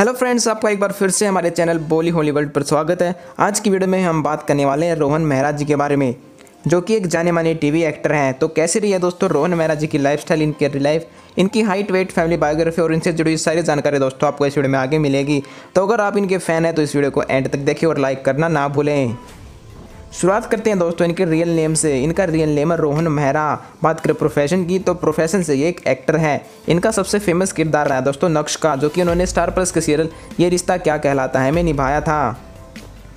Hello friends आपका एक बार फिर से हमारे चैनल बोली हॉलीवुड पर स्वागत है। आज की वीडियो में हम बात करने वाले हैं रोहन मेहरा जी के बारे में, जो कि एक जाने माने टीवी एक्टर हैं। तो कैसे रही है दोस्तों रोहन मेहरा जी की लाइफस्टाइल इनके लाइफ इनकी हाइट वेट फैमिली बायोग्राफी और इनसे जुड़ी सारी जानकारी दोस्तों आपको इस वीडियो में आगे मिलेगी। तो अगर आप इनके फ़ैन हैं तो इस वीडियो को एंड तक देखें और लाइक करना ना भूलें। शुरुआत करते हैं दोस्तों इनके रियल नेम से। इनका रियल नेम है रोहन मेहरा। बात करें प्रोफेशन की तो प्रोफेशन से ये एक एक्टर है। इनका सबसे फ़ेमस किरदार रहा है दोस्तों नक्श का, जो कि उन्होंने स्टार प्लस के सीरियल ये रिश्ता क्या कहलाता है में निभाया था।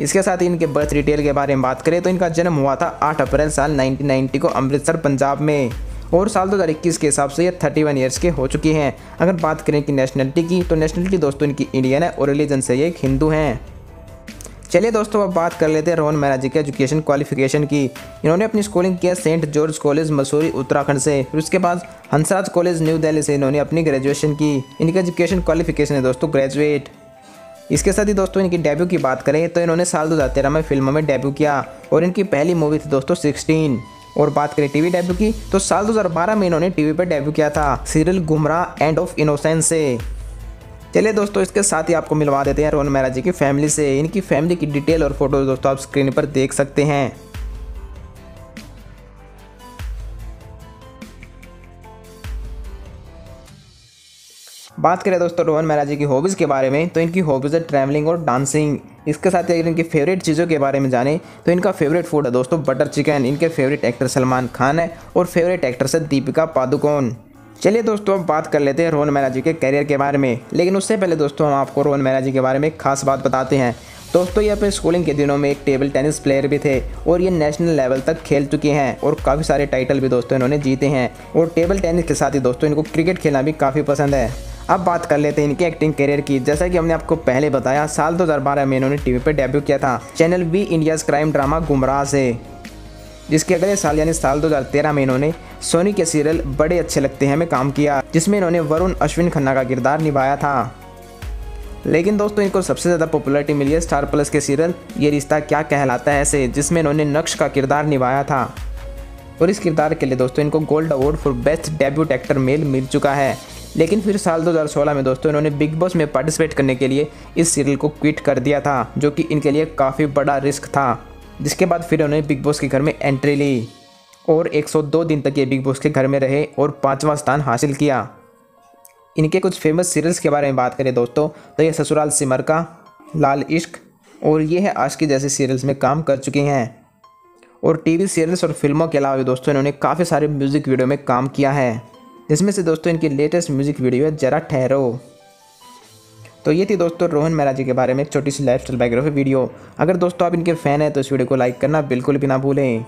इसके साथ ही इनके बर्थ डिटेल के बारे में बात करें तो इनका जन्म हुआ था 8 अप्रैल साल 1990 को अमृतसर, पंजाब में। और साल 2021 के हिसाब से ये 31 ईयर्स के हो चुके हैं। अगर बात करें कि नेशनलिटी की तो नेशनलिटी दोस्तों इनकी इंडियन है और रिलीजन से ये एक हिंदू हैं। चलिए दोस्तों, अब बात कर लेते हैं रोहन मेहरा जी के एजुकेशन क्वालिफिकेशन की। इन्होंने अपनी स्कूलिंग किया Saint George College Mussoorie Uttarakhand से। फिर उसके बाद हंसराज कॉलेज न्यू दिल्ली से इन्होंने अपनी ग्रेजुएशन की। इनकी एजुकेशन क्वालिफिकेशन है दोस्तों ग्रेजुएट इसके साथ ही दोस्तों, इनकी डेब्यू की बात करें तो इन्होंने साल दो हज़ार तेरह में फ़िल्मों में डेब्यू किया और इनकी पहली मूवी थी दोस्तों सिक्सटीन और बात करें टीवी डेब्यू की तो साल 2012 में इन्होंने टीवी पर डेब्यू किया था सीरियल गुमराह एंड ऑफ़ इनोसेंस से। चलिए दोस्तों, इसके साथ ही आपको मिलवा देते हैं रोहन मेहरा जी की फैमिली से। इनकी फैमिली की डिटेल और फ़ोटो दोस्तों, आप स्क्रीन पर देख सकते हैं। बात करें दोस्तों, रोहन मेहरा जी की हॉबीज़ के बारे में तो इनकी हॉबीज़ है ट्रैवलिंग और डांसिंग इसके साथ ही अगर इनकी फेवरेट चीज़ों के बारे में जाने तो इनका फेवरेट फ़ूड है दोस्तों बटर चिकन इनके फेवरेट एक्टर सलमान खान है और फेवरेट एक्ट्रेस है दीपिका पादुकोण। चलिए दोस्तों, अब बात कर लेते हैं रोहन मेहरा जी के करियर के बारे में। लेकिन उससे पहले दोस्तों, हम आपको रोहन मेहरा जी के बारे में एक खास बात बताते हैं। दोस्तों, ये अपने स्कूलिंग के दिनों में एक टेबल टेनिस प्लेयर भी थे और ये नेशनल लेवल तक खेल चुके हैं और काफ़ी सारे टाइटल भी दोस्तों इन्होंने जीते हैं। और टेबल टेनिस के साथ ही दोस्तों, इनको क्रिकेट खेलना भी काफ़ी पसंद है। अब बात कर लेते हैं इनके एक्टिंग करियर की। जैसा कि हमने आपको पहले बताया, साल 2012 में इन्होंने टीवी पर डेब्यू किया था। Channel V India's crime drama Gumrah से। जिसके अगले साल, यानी साल 2013 में इन्होंने सोनी के सीरियल बड़े अच्छे लगते हैं में काम किया, जिसमें इन्होंने वरुण अश्विन खन्ना का किरदार निभाया था। लेकिन दोस्तों, इनको सबसे ज़्यादा पॉपुलरिटी मिली है स्टार प्लस के सीरियल ये रिश्ता क्या कहलाता है ऐसे, जिसमें इन्होंने नक्श का किरदार निभाया था। और इस किरदार के लिए दोस्तों, इनको gold award for best debut actor male मिल चुका है। लेकिन फिर साल 2016 में दोस्तों, इन्होंने बिग बॉस में पार्टिसिपेट करने के लिए इस सीरियल को क्विट कर दिया था, जो कि इनके लिए काफ़ी बड़ा रिस्क था। जिसके बाद फिर उन्होंने बिग बॉस के घर में एंट्री ली और 102 दिन तक ये बिग बॉस के घर में रहे और पाँचवा स्थान हासिल किया। इनके कुछ फ़ेमस सीरियल्स के बारे में बात करें दोस्तों तो ये ससुराल सिमर का लाल इश्क और ये है आज के जैसे सीरियल्स में काम कर चुके हैं। और टीवी सीरियल्स और फ़िल्मों के अलावा दोस्तों इन्होंने काफ़ी सारे म्यूज़िक वीडियो में काम किया है। जिसमें से दोस्तों इनकी लेटेस्ट म्यूज़िक वीडियो है, जरा ठहरो। तो ये थी दोस्तों रोहन मेहरा जी के बारे में एक छोटी सी लाइफ स्टाइल बायोग्राफी वीडियो अगर दोस्तों आप इनके फ़ैन हैं तो इस वीडियो को लाइक करना बिल्कुल भी ना भूलें।